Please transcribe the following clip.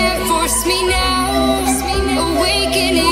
can't force me now. Awakening.